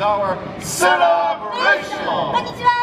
our celebration.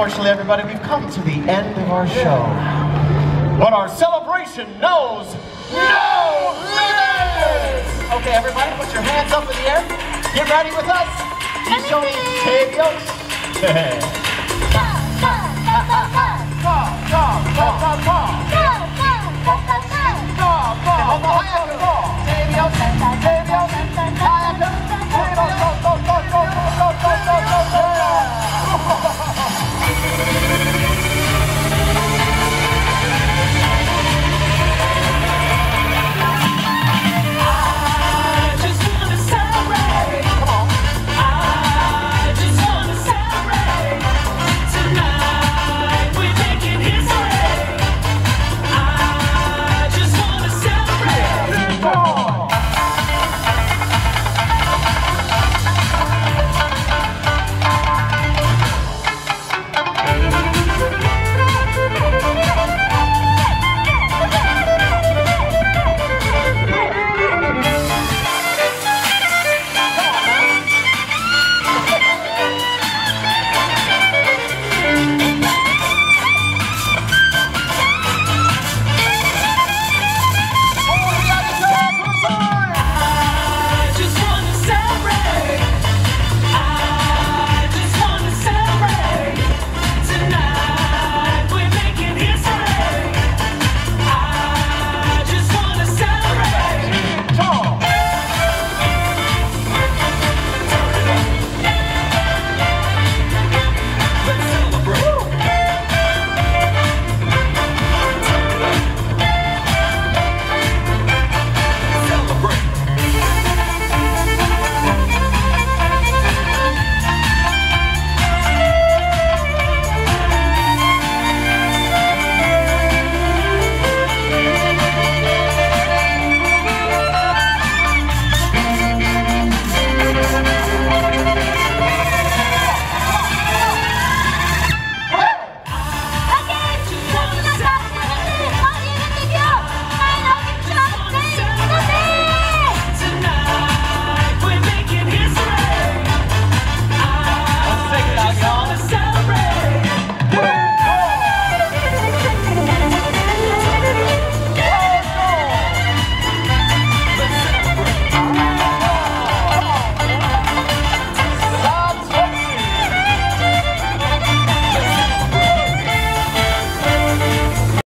unfortunately, everybody, we've come to the end of our show. But our celebration knows no limits! Okay, everybody, put your hands up in the air. Get ready with us. He's showing Dave Yokes. Dave Yokes, Dave Yokes.